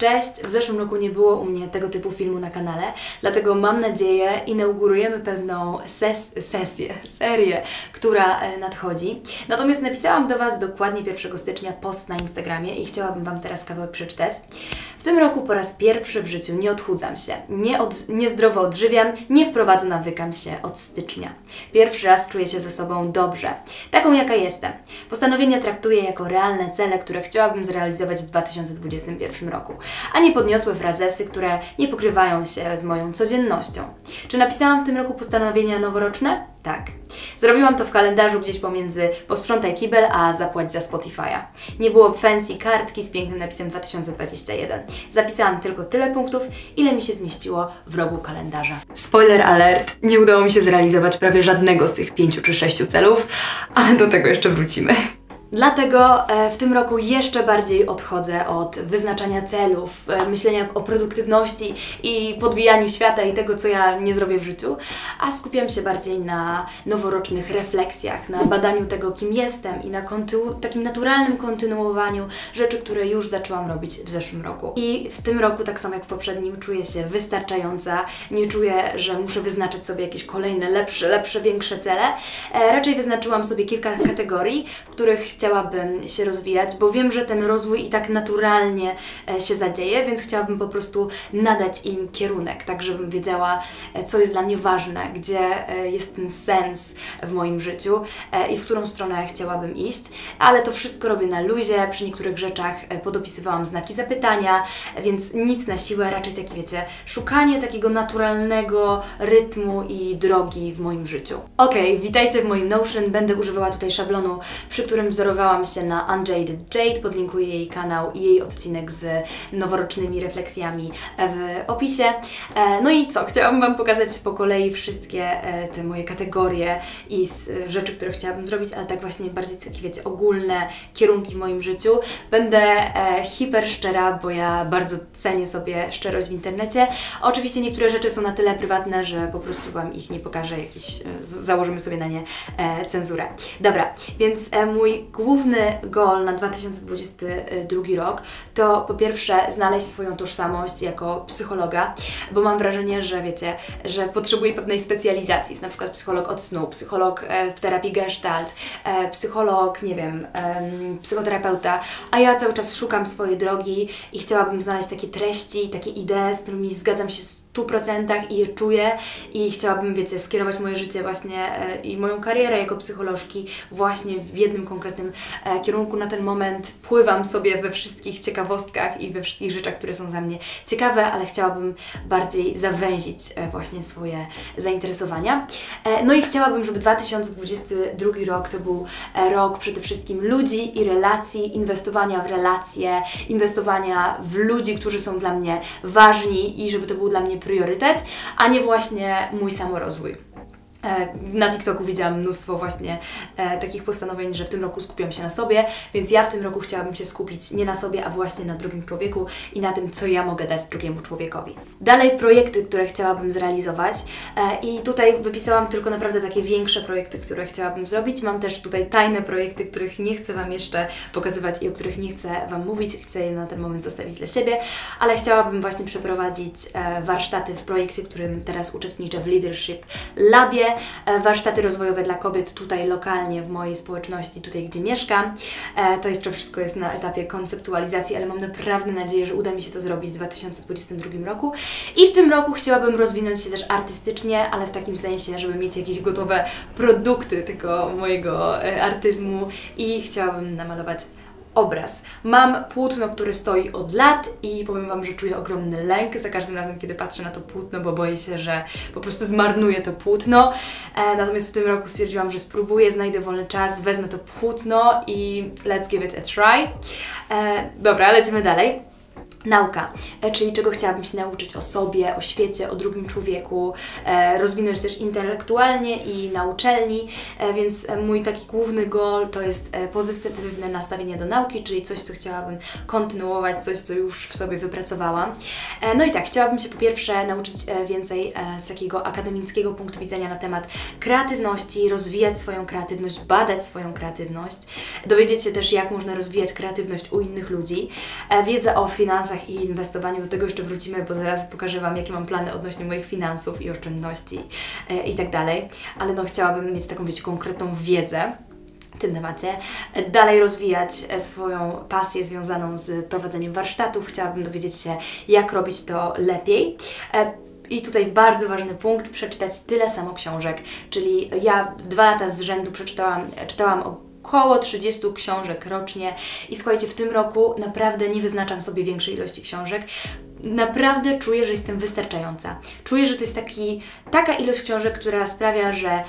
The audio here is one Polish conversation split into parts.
Cześć! W zeszłym roku nie było u mnie tego typu filmu na kanale, dlatego mam nadzieję inaugurujemy pewną ses sesję, serię, która e, nadchodzi. Natomiast napisałam do Was dokładnie 1 stycznia post na Instagramie i chciałabym Wam teraz kawałek przeczytać. W tym roku po raz pierwszy w życiu nie odchudzam się, nie od, niezdrowo odżywiam, nie wprowadzę nawykam się od stycznia. Pierwszy raz czuję się ze sobą dobrze, taką jaka jestem. Postanowienia traktuję jako realne cele, które chciałabym zrealizować w 2021 roku a nie podniosłe frazesy, które nie pokrywają się z moją codziennością. Czy napisałam w tym roku postanowienia noworoczne? Tak. Zrobiłam to w kalendarzu gdzieś pomiędzy posprzątaj kibel, a zapłać za Spotify'a. Nie było fancy kartki z pięknym napisem 2021. Zapisałam tylko tyle punktów, ile mi się zmieściło w rogu kalendarza. Spoiler alert, nie udało mi się zrealizować prawie żadnego z tych pięciu czy sześciu celów, ale do tego jeszcze wrócimy. Dlatego e, w tym roku jeszcze bardziej odchodzę od wyznaczania celów, e, myślenia o produktywności i podbijaniu świata i tego, co ja nie zrobię w życiu, a skupiam się bardziej na noworocznych refleksjach, na badaniu tego, kim jestem i na takim naturalnym kontynuowaniu rzeczy, które już zaczęłam robić w zeszłym roku. I w tym roku, tak samo jak w poprzednim, czuję się wystarczająca, nie czuję, że muszę wyznaczać sobie jakieś kolejne lepsze, lepsze, większe cele. E, raczej wyznaczyłam sobie kilka kategorii, w których chciałam chciałabym się rozwijać, bo wiem, że ten rozwój i tak naturalnie e, się zadzieje, więc chciałabym po prostu nadać im kierunek, tak żebym wiedziała, e, co jest dla mnie ważne, gdzie e, jest ten sens w moim życiu i w którą stronę chciałabym iść. Ale to wszystko robię na luzie, przy niektórych rzeczach podopisywałam znaki zapytania, więc nic na siłę, raczej takie wiecie, szukanie takiego naturalnego rytmu i drogi w moim życiu. Ok, witajcie w moim Notion. Będę używała tutaj szablonu, przy którym wzorowałam wzorowałam się na Unjaded Jade, podlinkuję jej kanał i jej odcinek z noworocznymi refleksjami w opisie. E, no i co? Chciałabym Wam pokazać po kolei wszystkie e, te moje kategorie i rzeczy, które chciałabym zrobić, ale tak właśnie bardziej takie, wiecie, ogólne kierunki w moim życiu. Będę e, hiper szczera, bo ja bardzo cenię sobie szczerość w internecie. Oczywiście niektóre rzeczy są na tyle prywatne, że po prostu Wam ich nie pokażę, jakiś, założymy sobie na nie cenzurę. Dobra, więc mój główny goal na 2022 rok to po pierwsze znaleźć swoją tożsamość jako psychologa, bo mam wrażenie, że wiecie, że potrzebuję pewnej specjalizacji. Jest na przykład psycholog od snu, psycholog e, w terapii gestalt, e, psycholog, nie wiem, psychoterapeuta, a ja cały czas szukam swojej drogi i chciałabym znaleźć takie treści, takie idee, z którymi zgadzam się 100% i je czuję i chciałabym, wiecie, skierować moje życie właśnie e, i moją karierę jako psycholożki właśnie w jednym konkretnym e, kierunku. Na ten moment pływam sobie we wszystkich ciekawostkach i we wszystkich rzeczach, które są za mnie ciekawe, ale chciałabym bardziej zawęzić e, właśnie swoje zainteresowania. No i chciałabym, żeby 2022 rok to był rok przede wszystkim ludzi i relacji, inwestowania w relacje, inwestowania w ludzi, którzy są dla mnie ważni i żeby to był dla mnie priorytet, a nie właśnie mój samorozwój. E, na TikToku widziałam mnóstwo właśnie e, takich postanowień, że w tym roku skupiam się na sobie, więc ja w tym roku chciałabym się skupić nie na sobie, a właśnie na drugim człowieku i na tym, co ja mogę dać drugiemu człowiekowi. Dalej projekty, które chciałabym zrealizować e, i tutaj wypisałam tylko naprawdę takie większe projekty, które chciałabym zrobić. Mam też tutaj tajne projekty, których nie chcę Wam jeszcze pokazywać i o których nie chcę Wam mówić, chcę je na ten moment zostawić dla siebie, ale chciałabym właśnie przeprowadzić e, warsztaty w projekcie, w którym teraz uczestniczę w Leadership Labie, warsztaty rozwojowe dla kobiet tutaj lokalnie w mojej społeczności, tutaj gdzie mieszkam. E, to jeszcze wszystko jest na etapie konceptualizacji, ale mam naprawdę nadzieję, że uda mi się to zrobić w 2022 roku. I w tym roku chciałabym rozwinąć się też artystycznie, ale w takim sensie, żeby mieć jakieś gotowe produkty tego mojego e, artyzmu i chciałabym namalować obraz. Mam płótno, które stoi od lat i powiem Wam, że czuję ogromny lęk za każdym razem, kiedy patrzę na to płótno, bo boję się, że po prostu zmarnuję to płótno. E, natomiast w tym roku stwierdziłam, że spróbuję, znajdę wolny czas, wezmę to płótno i let's give it a try. E, dobra, lecimy dalej. Nauka, e, czyli czego chciałabym się nauczyć o sobie, o świecie, o drugim człowieku, e, rozwinąć też intelektualnie i na uczelni, e, więc mój taki główny goal to jest pozytywne nastawienie do nauki, czyli coś, co chciałabym kontynuować, coś, co już w sobie wypracowałam. No i tak, chciałabym się po pierwsze nauczyć więcej z takiego akademickiego punktu widzenia na temat kreatywności, rozwijać swoją kreatywność, badać swoją kreatywność, dowiedzieć się też, jak można rozwijać kreatywność u innych ludzi, wiedzę o finansach, finansach i inwestowaniu, do tego jeszcze wrócimy, bo zaraz pokażę Wam, jakie mam plany odnośnie moich finansów i oszczędności e, i tak dalej. Ale no chciałabym mieć taką, wiecie, konkretną wiedzę w tym temacie, dalej rozwijać e, swoją pasję związaną z prowadzeniem warsztatów. Chciałabym dowiedzieć się, jak robić to lepiej. E, I tutaj bardzo ważny punkt, przeczytać tyle samo książek, czyli ja dwa lata z rzędu przeczytałam, czytałam około 30 książek rocznie i słuchajcie, w tym roku naprawdę nie wyznaczam sobie większej ilości książek, naprawdę czuję, że jestem wystarczająca. Czuję, że to jest taki, taka ilość książek, która sprawia, że e,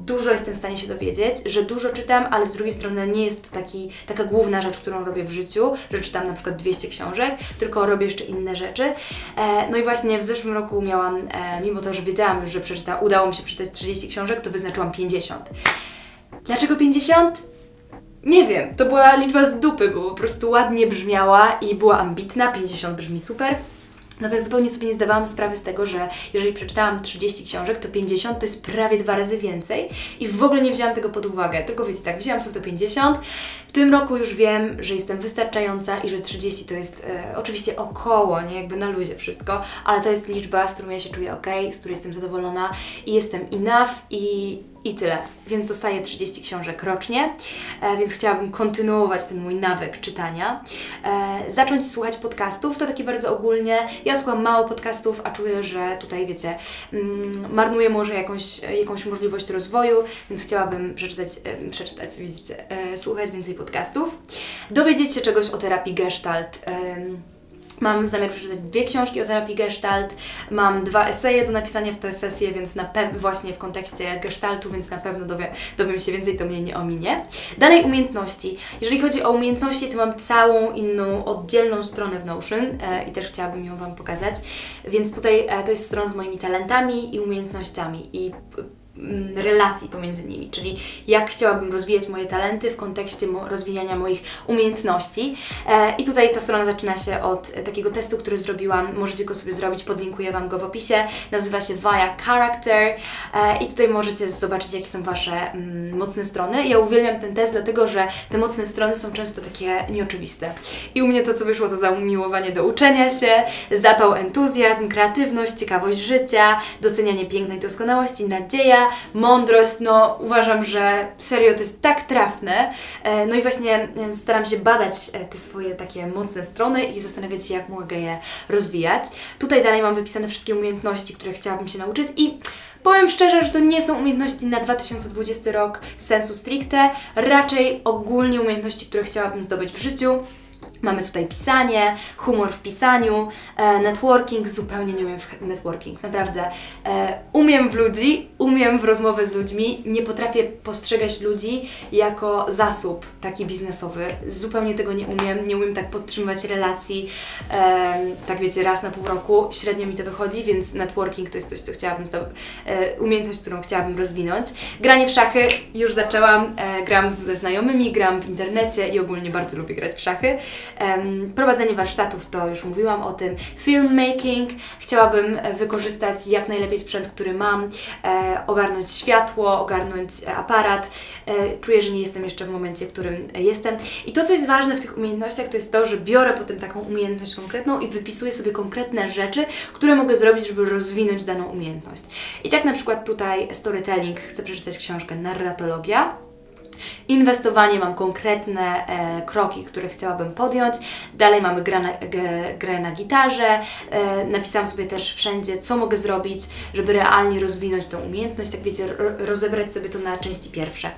dużo jestem w stanie się dowiedzieć, że dużo czytam, ale z drugiej strony nie jest to taki, taka główna rzecz, którą robię w życiu, że czytam na przykład 200 książek, tylko robię jeszcze inne rzeczy. E, no i właśnie w zeszłym roku miałam, e, mimo to, że wiedziałam już, że przeczyta, udało mi się przeczytać 30 książek, to wyznaczyłam 50. Dlaczego 50? Nie wiem, to była liczba z dupy, bo po prostu ładnie brzmiała i była ambitna, 50 brzmi super. Natomiast zupełnie sobie nie zdawałam sprawy z tego, że jeżeli przeczytałam 30 książek, to 50 to jest prawie dwa razy więcej i w ogóle nie wzięłam tego pod uwagę. Tylko wiecie, tak, wzięłam sobie to 50. W tym roku już wiem, że jestem wystarczająca i że 30 to jest e, oczywiście około, nie jakby na luzie wszystko, ale to jest liczba, z którą ja się czuję ok, z której jestem zadowolona i jestem enough i i tyle. Więc zostaje 30 książek rocznie, e, więc chciałabym kontynuować ten mój nawyk czytania. E, zacząć słuchać podcastów, to takie bardzo ogólnie. Ja słucham mało podcastów, a czuję, że tutaj, wiecie, mm, marnuję może jakąś, jakąś możliwość rozwoju, więc chciałabym przeczytać, e, przeczytać widzicie, słuchać więcej podcastów. Dowiedzieć się czegoś o terapii Gestalt. Mam zamiar przeczytać dwie książki o terapii Gestalt, mam dwa eseje do napisania w tę sesję, więc na właśnie w kontekście Gestaltu, więc na pewno dowie, dowiem się więcej, to mnie nie ominie. Dalej umiejętności. Jeżeli chodzi o umiejętności, to mam całą inną, oddzielną stronę w Notion e, i też chciałabym ją Wam pokazać. Więc tutaj e, to jest strona z moimi talentami i umiejętnościami i relacji pomiędzy nimi, czyli jak chciałabym rozwijać moje talenty w kontekście rozwijania moich umiejętności. E, I tutaj ta strona zaczyna się od e, takiego testu, który zrobiłam. Możecie go sobie zrobić, podlinkuję Wam go w opisie. Nazywa się Via Character e, i tutaj możecie zobaczyć, jakie są Wasze mm, mocne strony. Ja uwielbiam ten test, dlatego że te mocne strony są często takie nieoczywiste. I u mnie to, co wyszło, to zaumiłowanie do uczenia się, zapał, entuzjazm, kreatywność, ciekawość życia, docenianie pięknej doskonałości, nadzieja, mądrość, no uważam, że serio to jest tak trafne. E, no i właśnie e, staram się badać e, te swoje takie mocne strony i zastanawiać się, jak mogę je rozwijać. Tutaj dalej mam wypisane wszystkie umiejętności, które chciałabym się nauczyć i Powiem szczerze, że to nie są umiejętności na 2020 rok sensu stricte, raczej ogólnie umiejętności, które chciałabym zdobyć w życiu. Mamy tutaj pisanie, humor w pisaniu, e, networking, zupełnie nie umiem w networking, naprawdę. E, umiem w ludzi, umiem w rozmowę z ludźmi, nie potrafię postrzegać ludzi jako zasób taki biznesowy. Zupełnie tego nie umiem, nie umiem tak podtrzymywać relacji, tak wiecie, raz na pół roku, średnio mi to wychodzi, więc networking to jest coś, co chciałabym, e, umiejętność, którą chciałabym rozwinąć. Granie w szachy już zaczęłam, gram ze znajomymi, gram w internecie i ogólnie bardzo lubię grać w szachy. Prowadzenie warsztatów, to już mówiłam o tym. Filmmaking, chciałabym wykorzystać jak najlepiej sprzęt, który mam, e, ogarnąć światło, ogarnąć aparat. E, czuję, że nie jestem jeszcze w momencie, w którym jestem. I to, co jest ważne w tych umiejętnościach, to jest to, że biorę potem taką umiejętność konkretną i wypisuję sobie konkretne rzeczy, które mogę zrobić, żeby rozwinąć daną umiejętność. I tak na przykład tutaj storytelling, chcę przeczytać książkę Narratologia Inwestowanie mam konkretne e, kroki, które chciałabym podjąć. Dalej mamy grę na, grę na gitarze. E, napisałam sobie też wszędzie, co mogę zrobić, żeby realnie rozwinąć tą umiejętność. Tak wiecie, rozebrać sobie to na części pierwsze.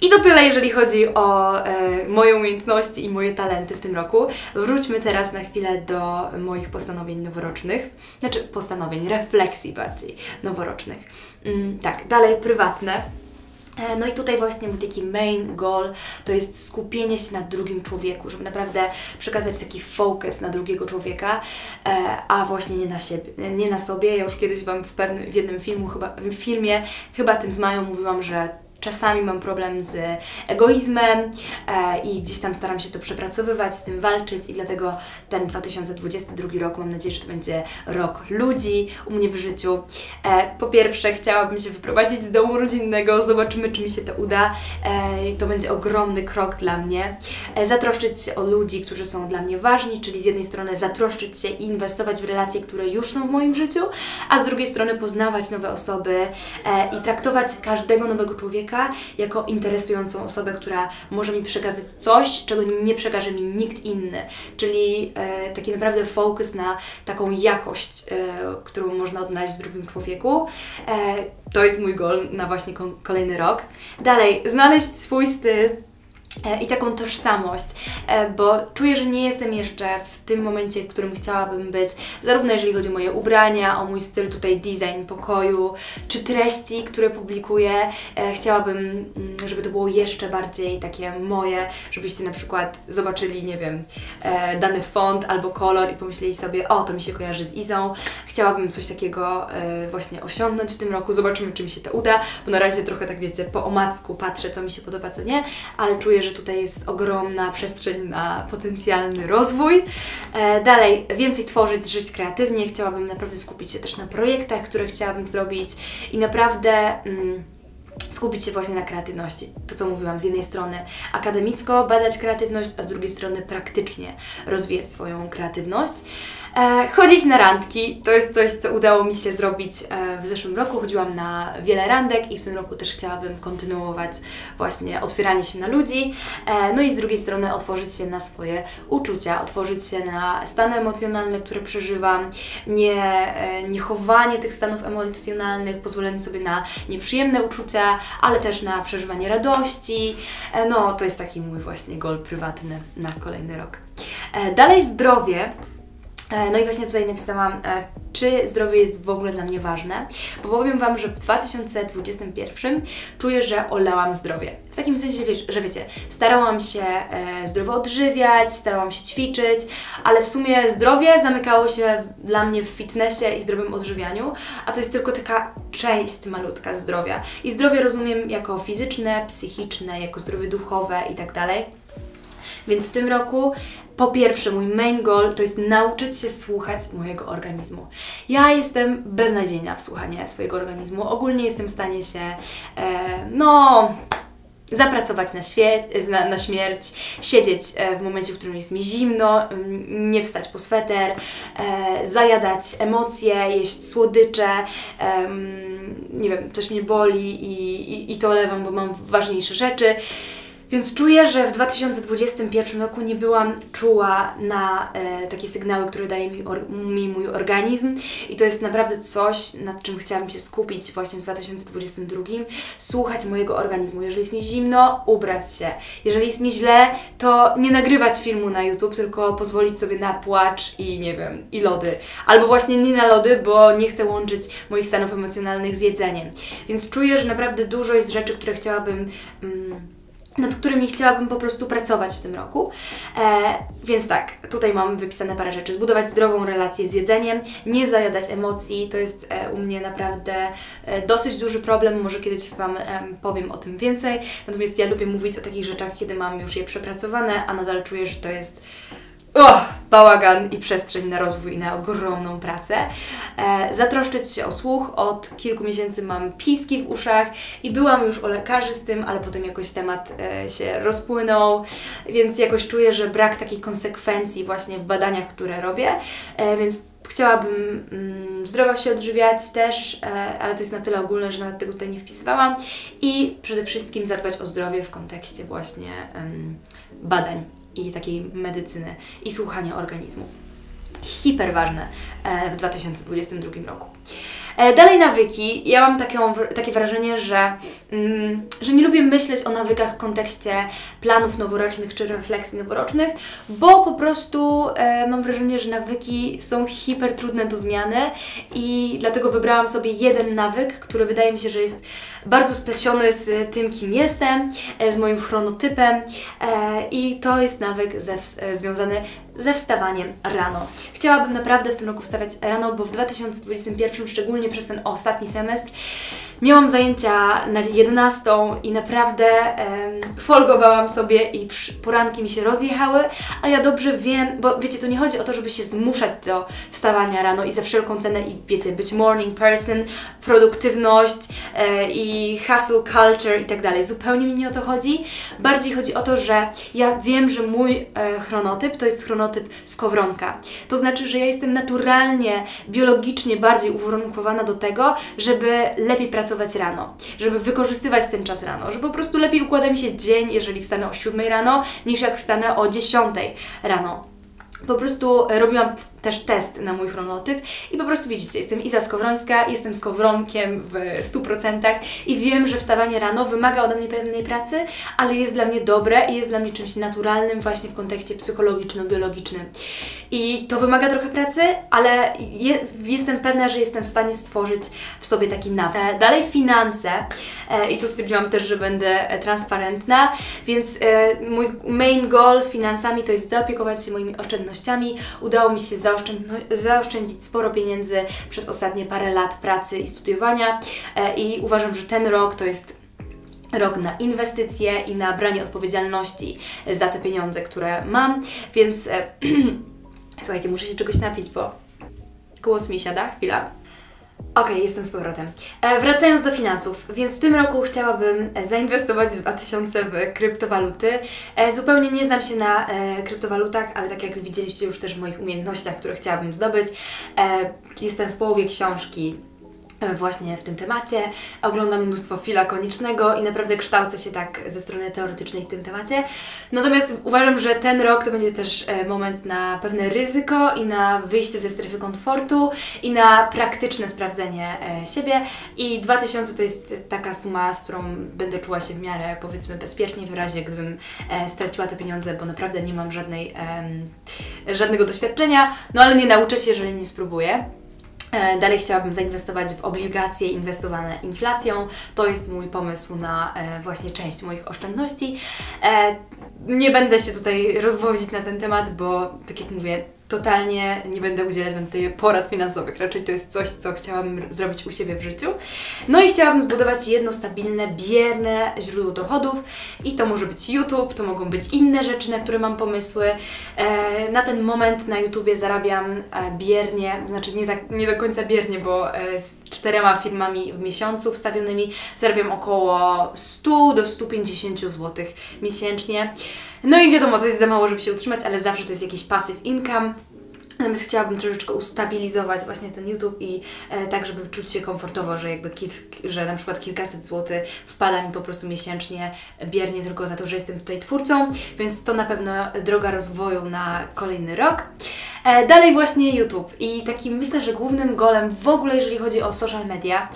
I to tyle, jeżeli chodzi o e, moje umiejętności i moje talenty w tym roku. Wróćmy teraz na chwilę do moich postanowień noworocznych. Znaczy postanowień, refleksji bardziej noworocznych. Mm, tak, dalej prywatne no i tutaj właśnie mój taki main goal to jest skupienie się na drugim człowieku, żeby naprawdę przekazać taki focus na drugiego człowieka, e, a właśnie nie na siebie, nie na sobie. Ja już kiedyś Wam w, pewnym, w jednym filmu, chyba, w filmie, chyba tym z Mają mówiłam, że czasami mam problem z egoizmem e, i gdzieś tam staram się to przepracowywać, z tym walczyć i dlatego ten 2022 rok mam nadzieję, że to będzie rok ludzi u mnie w życiu. E, po pierwsze chciałabym się wyprowadzić z domu rodzinnego, zobaczymy czy mi się to uda. E, to będzie ogromny krok dla mnie. E, zatroszczyć się o ludzi, którzy są dla mnie ważni, czyli z jednej strony zatroszczyć się i inwestować w relacje, które już są w moim życiu, a z drugiej strony poznawać nowe osoby e, i traktować każdego nowego człowieka jako interesującą osobę, która może mi przekazać coś, czego nie przekaże mi nikt inny. Czyli e, taki naprawdę fokus na taką jakość, e, którą można odnaleźć w drugim człowieku. E, to jest mój goal na właśnie kolejny rok. Dalej, znaleźć swój styl i taką tożsamość, e, bo czuję, że nie jestem jeszcze w tym momencie, w którym chciałabym być, zarówno jeżeli chodzi o moje ubrania, o mój styl tutaj design pokoju, czy treści, które publikuję. E, chciałabym, mm, żeby to było jeszcze bardziej takie moje, żebyście na przykład zobaczyli, nie wiem, dany font albo kolor i pomyśleli sobie, o, to mi się kojarzy z Izą. Chciałabym coś takiego właśnie osiągnąć w tym roku, zobaczymy, czy mi się to uda, bo na razie trochę tak wiecie, po omacku patrzę, co mi się podoba, co nie, ale czuję, że tutaj jest ogromna przestrzeń na potencjalny rozwój. E, dalej, więcej tworzyć, żyć kreatywnie. Chciałabym naprawdę skupić się też na projektach, które chciałabym zrobić i naprawdę. Mm, skupić się właśnie na kreatywności. To, co mówiłam, z jednej strony akademicko badać kreatywność, a z drugiej strony praktycznie rozwijać swoją kreatywność. E, chodzić na randki to jest coś, co udało mi się zrobić e, w zeszłym roku. Chodziłam na wiele randek i w tym roku też chciałabym kontynuować właśnie otwieranie się na ludzi. E, no i z drugiej strony otworzyć się na swoje uczucia, otworzyć się na stany emocjonalne, które przeżywam, nie, nie chowanie tych stanów emocjonalnych, pozwolenie sobie na nieprzyjemne uczucia, ale też na przeżywanie radości. No, to jest taki mój właśnie gol prywatny na kolejny rok. Dalej zdrowie. E, no i właśnie tutaj napisałam, e, czy zdrowie jest w ogóle dla mnie ważne, bo powiem Wam, że w 2021 czuję, że olałam zdrowie. W takim sensie, że wiecie, starałam się e, zdrowo odżywiać, starałam się ćwiczyć, ale w sumie zdrowie zamykało się dla mnie w fitnessie i zdrowym odżywianiu, a to jest tylko taka część malutka zdrowia. I zdrowie rozumiem jako fizyczne, psychiczne, jako zdrowie duchowe i tak dalej. Więc w tym roku po pierwsze, mój main goal to jest nauczyć się słuchać mojego organizmu. Ja jestem beznadziejna w słuchaniu swojego organizmu. Ogólnie jestem w stanie się, e, no, zapracować na, na, na, śmierć, siedzieć e, w momencie, w którym jest mi zimno, nie wstać po sweter, e, zajadać emocje, jeść słodycze, e, nie wiem, coś mnie boli i, i, i to lewam, bo mam ważniejsze rzeczy. Więc czuję, że w 2021 roku nie byłam czuła na e, takie sygnały, które daje mi, or, mi mój organizm i to jest naprawdę coś, nad czym chciałabym się skupić właśnie w 2022. Słuchać mojego organizmu. Jeżeli jest mi zimno, ubrać się. Jeżeli jest mi źle, to nie nagrywać filmu na YouTube, tylko pozwolić sobie na płacz i nie wiem, i lody. Albo właśnie nie na lody, bo nie chcę łączyć moich stanów emocjonalnych z jedzeniem. Więc czuję, że naprawdę dużo jest rzeczy, które chciałabym... Mm, nad którymi chciałabym po prostu pracować w tym roku. E, więc tak, tutaj mam wypisane parę rzeczy. Zbudować zdrową relację z jedzeniem, nie zajadać emocji, to jest e, u mnie naprawdę e, dosyć duży problem, może kiedyś Wam powiem o tym więcej. Natomiast ja lubię mówić o takich rzeczach, kiedy mam już je przepracowane, a nadal czuję, że to jest oh, bałagan i przestrzeń na rozwój i na ogromną pracę. E, zatroszczyć się o słuch. Od kilku miesięcy mam piski w uszach i byłam już u lekarzy z tym, ale potem jakoś temat e, się rozpłynął, więc jakoś czuję, że brak takiej konsekwencji właśnie w badaniach, które robię, e, więc Chciałabym mm, zdrowo się odżywiać też, e, ale to jest na tyle ogólne, że nawet tego tutaj nie wpisywałam. I przede wszystkim zadbać o zdrowie w kontekście właśnie badań i takiej medycyny i słuchania organizmu. Hiper ważne e, w 2022 roku. E, dalej nawyki. Ja mam taką, takie wrażenie, że, mm, że nie lubię myśleć o nawykach w kontekście planów noworocznych czy refleksji noworocznych, bo po prostu e, mam wrażenie, że nawyki są hiper trudne do zmiany i dlatego wybrałam sobie jeden nawyk, który wydaje mi się, że jest bardzo spleciony z tym, kim jestem, e, z moim chronotypem e, i to jest nawyk ze, e, związany ze wstawaniem rano. Chciałabym naprawdę w tym roku wstawać rano, bo w 2021, szczególnie przez ten ostatni semestr, miałam zajęcia na 11 i naprawdę em, folgowałam sobie i poranki mi się rozjechały, a ja dobrze wiem, bo wiecie, to nie chodzi o to, żeby się zmuszać do wstawania rano i za wszelką cenę i wiecie, być morning person, produktywność e, i hustle culture i tak dalej. Zupełnie mi nie o to chodzi. Bardziej chodzi o to, że ja wiem, że mój e, chronotyp to jest chronotyp skowronka. To znaczy, że ja jestem naturalnie, biologicznie bardziej uwarunkowana do tego, żeby lepiej pracować rano, żeby wykorzystywać ten czas rano, że po prostu lepiej układa mi się dzień, jeżeli wstanę o 7 rano, niż jak wstanę o 10 rano. Po prostu robiłam też test na mój chronotyp i po prostu widzicie, jestem Iza Skowrońska, jestem skowronkiem w 100% i wiem, że wstawanie rano wymaga ode mnie pewnej pracy, ale jest dla mnie dobre i jest dla mnie czymś naturalnym właśnie w kontekście psychologiczno-biologicznym. I to wymaga trochę pracy, ale je, jestem pewna, że jestem w stanie stworzyć w sobie taki nawyk. E, dalej finanse e, i tu stwierdziłam też, że będę transparentna, więc e, mój main goal z finansami to jest zaopiekować się moimi oszczędnościami. Udało mi się zaoszczędzić sporo pieniędzy przez ostatnie parę lat pracy i studiowania e, i uważam, że ten rok to jest rok na inwestycje i na branie odpowiedzialności za te pieniądze, które mam, więc e, słuchajcie, muszę się czegoś napić, bo głos mi siada, chwila. Ok, jestem z powrotem. E, wracając do finansów, więc w tym roku chciałabym zainwestować 2000 w kryptowaluty. E, zupełnie nie znam się na e, kryptowalutach, ale tak jak widzieliście już też w moich umiejętnościach, które chciałabym zdobyć, e, jestem w połowie książki właśnie w tym temacie. Oglądam mnóstwo fila konicznego i naprawdę kształcę się tak ze strony teoretycznej w tym temacie. Natomiast uważam, że ten rok to będzie też e, moment na pewne ryzyko i na wyjście ze strefy komfortu i na praktyczne sprawdzenie e, siebie. I 2000 to jest taka suma, z którą będę czuła się w miarę powiedzmy bezpiecznie w razie, gdybym straciła te pieniądze, bo naprawdę nie mam żadnej, żadnego doświadczenia, no ale nie nauczę się, jeżeli nie spróbuję. E, dalej chciałabym zainwestować w obligacje inwestowane inflacją. To jest mój pomysł na e, właśnie część moich oszczędności. E, nie będę się tutaj rozwozić na ten temat, bo tak jak mówię, totalnie nie będę udzielać Wam tutaj porad finansowych. Raczej to jest coś, co chciałabym zrobić u siebie w życiu. No i chciałabym zbudować jedno stabilne, bierne źródło dochodów i to może być YouTube, to mogą być inne rzeczy, na które mam pomysły. E, na ten moment na YouTubie zarabiam e, biernie, znaczy nie, tak, nie do końca biernie, bo e, z czterema filmami w miesiącu wstawionymi zarabiam około 100 do 150 zł miesięcznie. No i wiadomo, to jest za mało, żeby się utrzymać, ale zawsze to jest jakiś passive income. Natomiast chciałabym troszeczkę ustabilizować właśnie ten YouTube i e, tak, żeby czuć się komfortowo, że jakby kit, że na przykład kilkaset złotych wpada mi po prostu miesięcznie biernie tylko za to, że jestem tutaj twórcą, więc to na pewno droga rozwoju na kolejny rok. E, dalej właśnie YouTube i takim myślę, że głównym golem w ogóle, jeżeli chodzi o social media,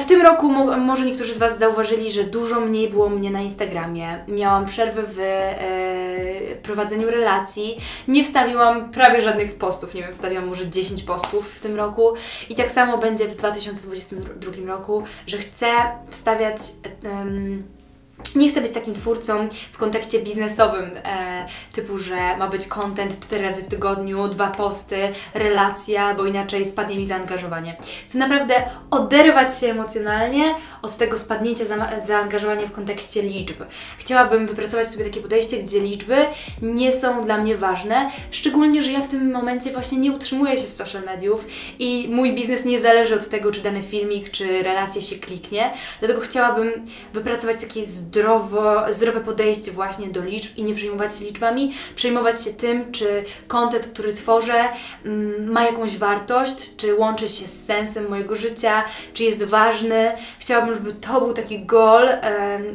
w tym roku mo może niektórzy z Was zauważyli, że dużo mniej było mnie na Instagramie. Miałam przerwę w e, prowadzeniu relacji. Nie wstawiłam prawie żadnych postów. Nie wiem, wstawiłam może 10 postów w tym roku. I tak samo będzie w 2022 roku, że chcę wstawiać. E, nie chcę być takim twórcą w kontekście biznesowym, e, typu, że ma być content 4 razy w tygodniu, dwa posty, relacja, bo inaczej spadnie mi zaangażowanie. Chcę naprawdę oderwać się emocjonalnie od tego spadnięcia za zaangażowania w kontekście liczb. Chciałabym wypracować sobie takie podejście, gdzie liczby nie są dla mnie ważne, szczególnie, że ja w tym momencie właśnie nie utrzymuję się z social mediów i mój biznes nie zależy od tego, czy dany filmik, czy relacja się kliknie, dlatego chciałabym wypracować taki zdrowo, zdrowe podejście właśnie do liczb i nie przejmować się liczbami, przejmować się tym, czy kontent, który tworzę, mm, ma jakąś wartość, czy łączy się z sensem mojego życia, czy jest ważny. Chciałabym, żeby to był taki goal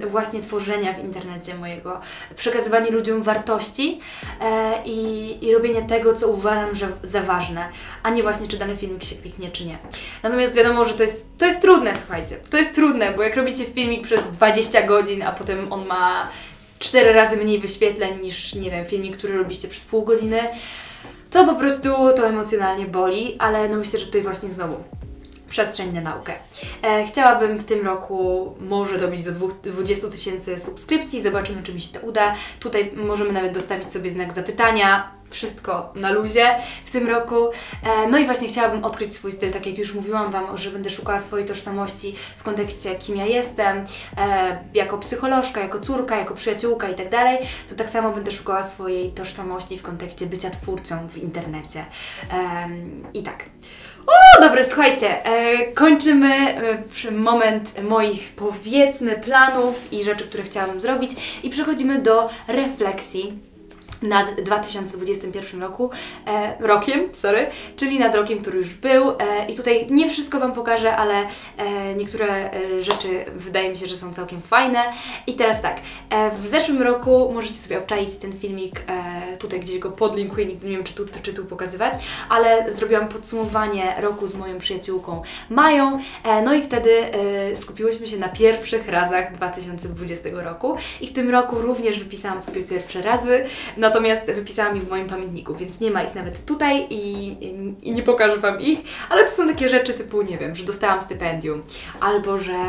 właśnie tworzenia w internecie mojego, przekazywanie ludziom wartości e, i, i robienie tego, co uważam, że za ważne, a nie właśnie, czy dany filmik się kliknie, czy nie. Natomiast wiadomo, że to jest, to jest trudne, słuchajcie, to jest trudne, bo jak robicie filmik przez 20 godzin, a potem on ma cztery razy mniej wyświetleń niż, nie wiem, filmik, który robicie przez pół godziny, to po prostu to emocjonalnie boli, ale no myślę, że tutaj właśnie znowu przestrzeń na naukę. E, chciałabym w tym roku może dobić do 20 tysięcy subskrypcji, zobaczymy, czy mi się to uda. Tutaj możemy nawet dostawić sobie znak zapytania, wszystko na luzie w tym roku. E, no i właśnie chciałabym odkryć swój styl, tak jak już mówiłam Wam, że będę szukała swojej tożsamości w kontekście kim ja jestem, e, jako psycholożka, jako córka, jako przyjaciółka i tak dalej, to tak samo będę szukała swojej tożsamości w kontekście bycia twórcą w internecie. I tak. O, dobra, słuchajcie, e, kończymy e, moment moich, powiedzmy, planów i rzeczy, które chciałabym zrobić i przechodzimy do refleksji nad 2021 roku, e, rokiem, sorry, czyli nad rokiem, który już był. E, I tutaj nie wszystko Wam pokażę, ale e, niektóre e, rzeczy wydaje mi się, że są całkiem fajne. I teraz tak, e, w zeszłym roku możecie sobie obczaić ten filmik, e, tutaj gdzieś go podlinkuję, nigdy nie wiem czy tu, czy tu pokazywać, ale zrobiłam podsumowanie roku z moją przyjaciółką Mają, no i wtedy skupiłyśmy się na pierwszych razach 2020 roku i w tym roku również wypisałam sobie pierwsze razy, no natomiast wypisałam ich w moim pamiętniku, więc nie ma ich nawet tutaj i, i, nie pokażę Wam ich, ale to są takie rzeczy typu, nie wiem, że dostałam stypendium, albo że,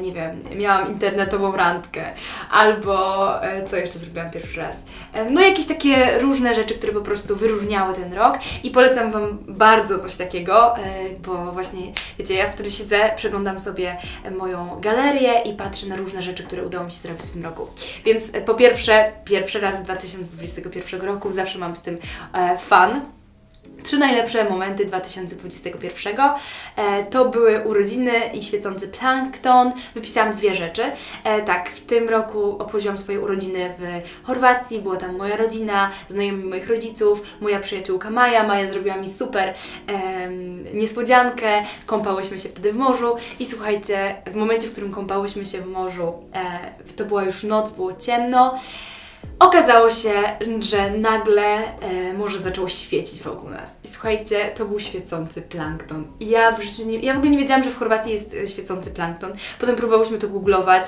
nie wiem, miałam internetową randkę, albo e, co jeszcze zrobiłam pierwszy raz. E, no jakieś takie różne rzeczy, które po prostu wyróżniały ten rok i polecam Wam bardzo coś takiego, e, bo właśnie, wiecie, ja wtedy siedzę, przeglądam sobie moją galerię i patrzę na różne rzeczy, które udało mi się zrobić w tym roku. Więc po pierwsze, pierwszy raz w 2021 2021 roku, zawsze mam z tym e, fan. Trzy najlepsze momenty 2021 e, to były urodziny i świecący plankton. Wypisałam dwie rzeczy. E, tak, w tym roku obchodziłam swoje urodziny w Chorwacji, była tam moja rodzina, znajomi moich rodziców, moja przyjaciółka Maja. Maja zrobiła mi super niespodziankę, kąpałyśmy się wtedy w morzu i słuchajcie, w momencie, w którym kąpałyśmy się w morzu, e, to była już noc, było ciemno. Okazało się, że nagle e, morze zaczęło świecić wokół nas. I słuchajcie, to był świecący plankton. ja w, życiu nie, ja w ogóle nie wiedziałam, że w Chorwacji jest e, świecący plankton. Potem próbowałyśmy to googlować.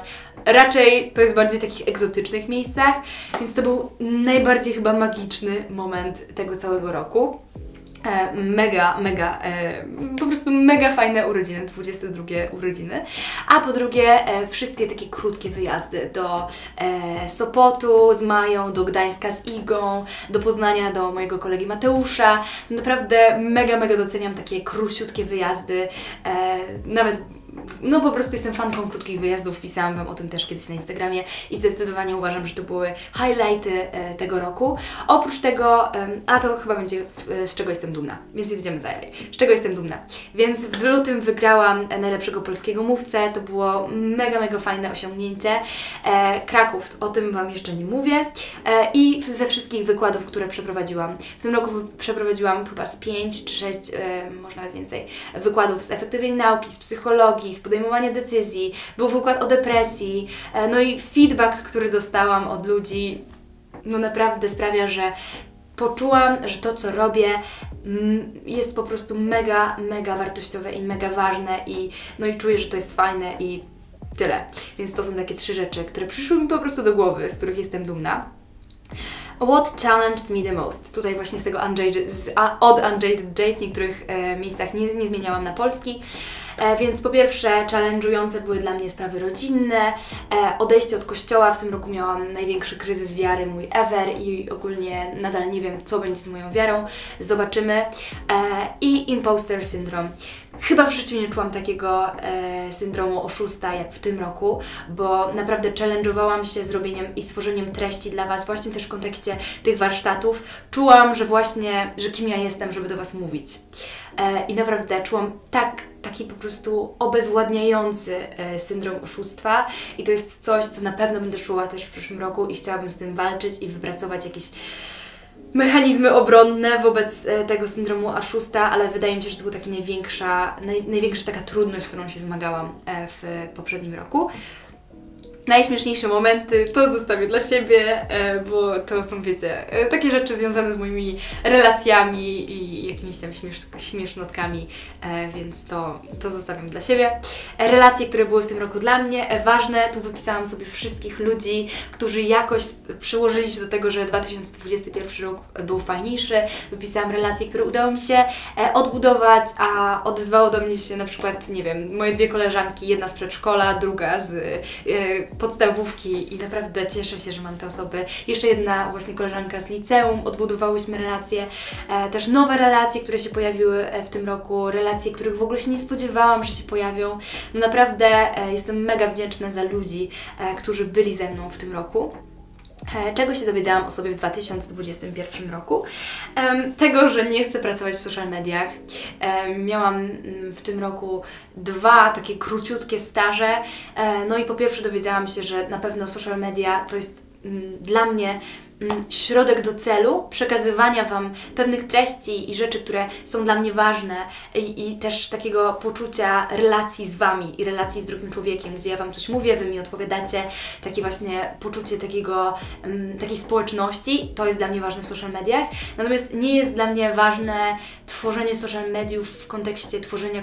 Raczej to jest bardziej w takich egzotycznych miejscach, więc to był najbardziej chyba magiczny moment tego całego roku. E, mega, mega, e, po prostu mega fajne urodziny, 22 urodziny. A po drugie, e, wszystkie takie krótkie wyjazdy do Sopotu z Mają, do Gdańska z Igą, do Poznania do mojego kolegi Mateusza. Naprawdę mega, mega doceniam takie króciutkie wyjazdy. Nawet no po prostu jestem fanką krótkich wyjazdów, pisałam Wam o tym też kiedyś na Instagramie i zdecydowanie uważam, że to były highlighty e, tego roku. Oprócz tego, a to chyba będzie z czego jestem dumna, więc jedziemy dalej. Z czego jestem dumna? Więc w lutym wygrałam najlepszego polskiego mówcę, to było mega, mega fajne osiągnięcie. E, Kraków, o tym Wam jeszcze nie mówię. E, I ze wszystkich wykładów, które przeprowadziłam. W tym roku przeprowadziłam chyba z 5 czy 6, może nawet więcej, wykładów z efektywnej nauki, z psychologii, z podejmowania decyzji, był wykład o depresji, e, no i feedback, który dostałam od ludzi, no naprawdę sprawia, że poczułam, że to, co robię, mm, jest po prostu mega, mega wartościowe i mega ważne i no i czuję, że to jest fajne i tyle. Więc to są takie trzy rzeczy, które przyszły mi po prostu do głowy, z których jestem dumna. What challenged me the most? Tutaj właśnie z tego Unjaded, z, a, od Unjaded Jade w niektórych e, miejscach nie, nie zmieniałam na polski. E, więc po pierwsze, challenge'ujące były dla mnie sprawy rodzinne, e, odejście od kościoła. W tym roku miałam największy kryzys wiary mój ever i ogólnie nadal nie wiem, co będzie z moją wiarą. Zobaczymy. E, I imposter syndrome. Chyba w życiu nie czułam takiego e, syndromu oszusta jak w tym roku, bo naprawdę challenge'owałam się zrobieniem i stworzeniem treści dla Was, właśnie też w kontekście tych warsztatów. Czułam, że właśnie, że kim ja jestem, żeby do Was mówić. E, I naprawdę czułam tak taki po prostu obezwładniający e, syndrom oszustwa i to jest coś, co na pewno będę czuła też w przyszłym roku i chciałabym z tym walczyć i wypracować jakieś mechanizmy obronne wobec e, tego syndromu oszusta, ale wydaje mi się, że to była taka największa, naj, największa taka trudność, którą się zmagałam e, w poprzednim roku najśmieszniejsze momenty to zostawię dla siebie, e, bo to są, wiecie, e, takie rzeczy związane z moimi relacjami i jakimiś tam śmiesz śmiesznotkami, e, więc to, to zostawiam dla siebie. Relacje, które były w tym roku dla mnie ważne, tu wypisałam sobie wszystkich ludzi, którzy jakoś przyłożyli się do tego, że 2021 rok był fajniejszy. Wypisałam relacje, które udało mi się odbudować, a odezwało do mnie się na przykład, nie wiem, moje dwie koleżanki, jedna z przedszkola, druga z podstawówki i naprawdę cieszę się, że mam te osoby. Jeszcze jedna właśnie koleżanka z liceum, odbudowałyśmy relacje, e, też nowe relacje, które się pojawiły e, w tym roku, relacje, których w ogóle się nie spodziewałam, że się pojawią. No naprawdę e, jestem mega wdzięczna za ludzi, którzy byli ze mną w tym roku. E, Czego się dowiedziałam o sobie w 2021 roku? Tego, że nie chcę pracować w social mediach. Miałam mm, w tym roku dwa takie króciutkie staże. E, No i po pierwsze dowiedziałam się, że na pewno social media to jest mm, dla mnie środek do celu, przekazywania Wam pewnych treści i rzeczy, które są dla mnie ważne i, i też takiego poczucia relacji z Wami i relacji z drugim człowiekiem, gdzie ja Wam coś mówię, Wy mi odpowiadacie, takie właśnie poczucie takiego, mm, takiej społeczności, to jest dla mnie ważne w social mediach, natomiast nie jest dla mnie ważne tworzenie social mediów w kontekście tworzenia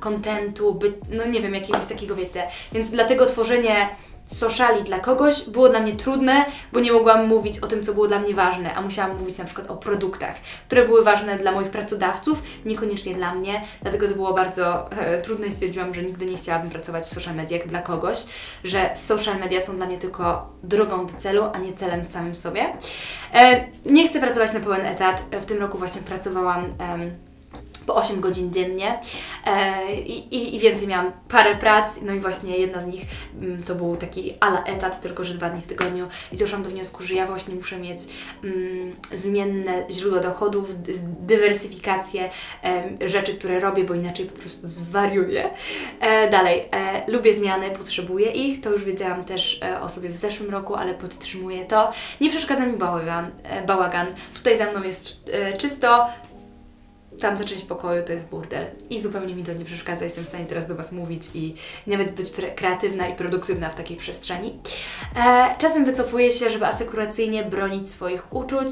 kontentu, no nie wiem, jakiegoś takiego, wiecie, więc dlatego tworzenie sociali dla kogoś było dla mnie trudne, bo nie mogłam mówić o tym, co było dla mnie ważne, a musiałam mówić na przykład o produktach, które były ważne dla moich pracodawców, niekoniecznie dla mnie, dlatego to było bardzo e, trudne i stwierdziłam, że nigdy nie chciałabym pracować w social mediach dla kogoś, że social media są dla mnie tylko drogą do celu, a nie celem samym sobie. E, nie chcę pracować na pełen etat, w tym roku właśnie pracowałam em, po 8 godzin dziennie e, i, i, więcej miałam parę prac, no i właśnie jedna z nich mm, to był taki ala etat, tylko że dwa dni w tygodniu i doszłam do wniosku, że ja właśnie muszę mieć mm, zmienne źródła dochodów, dywersyfikację em, rzeczy, które robię, bo inaczej po prostu zwariuję. E, dalej, e, lubię zmiany, potrzebuję ich, to już wiedziałam też e, o sobie w zeszłym roku, ale podtrzymuję to. Nie przeszkadza mi bałagan, e, bałagan. tutaj za mną jest e, czysto, tamta część pokoju to jest burdel i zupełnie mi to nie przeszkadza. Jestem w stanie teraz do Was mówić i nawet być kreatywna i produktywna w takiej przestrzeni. E, czasem wycofuję się, żeby asekuracyjnie bronić swoich uczuć.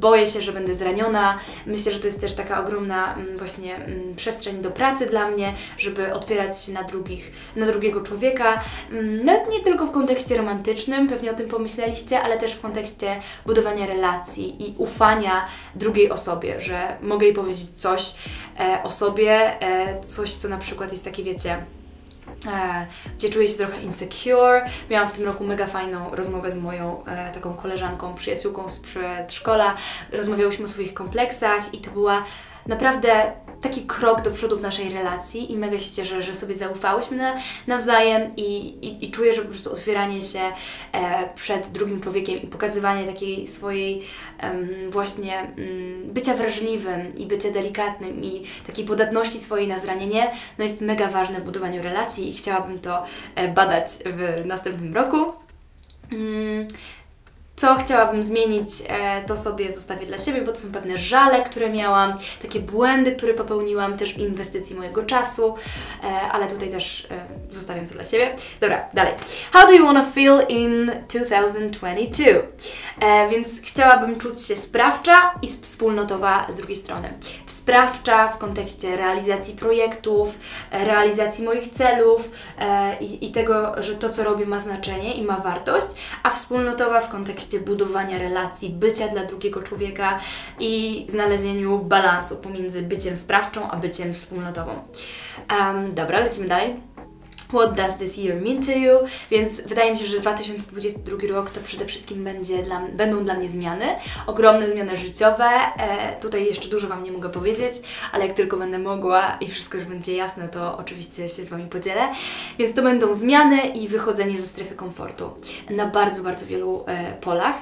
Boję się, że będę zraniona. Myślę, że to jest też taka ogromna mm, właśnie mm, przestrzeń do pracy dla mnie, żeby otwierać się na, drugich, na drugiego człowieka. Mm, Nawet nie tylko w kontekście romantycznym, pewnie o tym pomyśleliście, ale też w kontekście budowania relacji i ufania drugiej osobie, że mogę jej powiedzieć coś e, o sobie, e, coś, co na przykład jest takie, wiecie, e, gdzie czuję się trochę insecure. Miałam w tym roku mega fajną rozmowę z moją e, taką koleżanką, przyjaciółką z przedszkola. Rozmawiałyśmy o swoich kompleksach i to była naprawdę taki krok do przodu w naszej relacji i mega się cieszę, że sobie zaufałyśmy na, nawzajem i, i, i czuję, że po prostu otwieranie się e, przed drugim człowiekiem i pokazywanie takiej swojej właśnie mm, bycia wrażliwym i bycia delikatnym i takiej podatności swojej na zranienie, no jest mega ważne w budowaniu relacji i chciałabym to e, badać w następnym roku. Co chciałabym zmienić, e, to sobie zostawię dla siebie, bo to są pewne żale, które miałam, takie błędy, które popełniłam też w inwestycji mojego czasu, e, ale tutaj też e, zostawiam to dla siebie. Dobra, dalej. How do you wanna feel in 2022? E, więc chciałabym czuć się sprawcza i sp- wspólnotowa z drugiej strony. Sprawcza w kontekście realizacji projektów, realizacji moich celów i, i tego, że to, co robię, ma znaczenie i ma wartość, a wspólnotowa w kontekście budowania relacji, bycia dla drugiego człowieka i znalezieniu balansu pomiędzy byciem sprawczą a byciem wspólnotową. Em, dobra, lecimy dalej. What does this year mean to you? Więc wydaje mi się, że 2022 rok to przede wszystkim będzie dla, będą dla mnie zmiany, ogromne zmiany życiowe. E, tutaj jeszcze dużo Wam nie mogę powiedzieć, ale jak tylko będę mogła i wszystko już będzie jasne, to oczywiście się z Wami podzielę. Więc to będą zmiany i wychodzenie ze strefy komfortu na bardzo, bardzo wielu e, polach.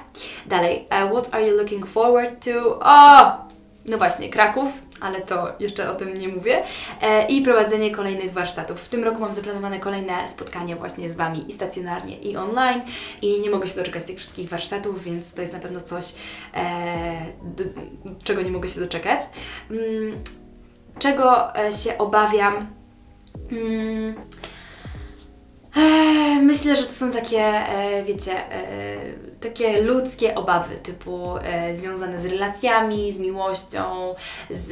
Dalej, e, what are you looking forward to? O! No właśnie, Kraków, ale to jeszcze o tym nie mówię. E, I prowadzenie kolejnych warsztatów. W tym roku mam zaplanowane kolejne spotkania właśnie z Wami i stacjonarnie, i online. I nie mogę się doczekać tych wszystkich warsztatów, więc to jest na pewno coś, e, d- czego nie mogę się doczekać. Mm, czego e, się obawiam? Mm, e, Myślę, że to są takie, e, wiecie, e, takie ludzkie obawy, typu e, związane z relacjami, z miłością, z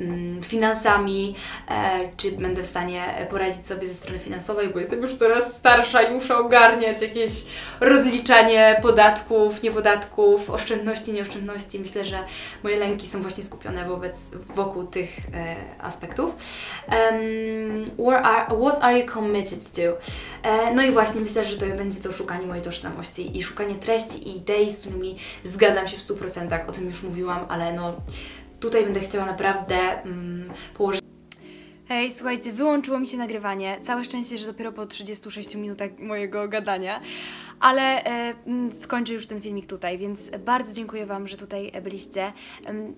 mm, finansami, e, czy będę w stanie poradzić sobie ze strony finansowej, bo jestem już coraz starsza i muszę ogarniać jakieś rozliczanie podatków, niepodatków, oszczędności, nieoszczędności. Myślę, że moje lęki są właśnie skupione wobec, wokół tych e, aspektów. Um, what, are, what are you committed to? E, no i właśnie myślę, że to będzie to szukanie mojej tożsamości i szukanie treści i idei, z którymi zgadzam się w 100%, o tym już mówiłam, ale no tutaj będę chciała naprawdę mm, położyć Hej, słuchajcie, wyłączyło mi się nagrywanie. Całe szczęście, że dopiero po 36 minutach mojego gadania, ale e, skończę już ten filmik tutaj, więc bardzo dziękuję Wam, że tutaj byliście.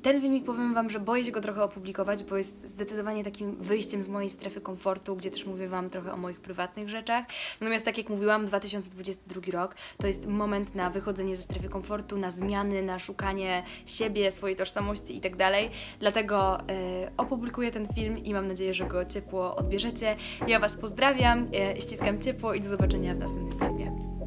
Ten filmik powiem Wam, że boję się go trochę opublikować, bo jest zdecydowanie takim wyjściem z mojej strefy komfortu, gdzie też mówię Wam trochę o moich prywatnych rzeczach. Natomiast tak jak mówiłam, 2022 rok to jest moment na wychodzenie ze strefy komfortu, na zmiany, na szukanie siebie, swojej tożsamości i tak. Dlatego e, opublikuję ten film i mam nadzieję, że go ciepło odbierzecie. Ja Was pozdrawiam, e, ściskam ciepło i do zobaczenia w następnym filmie.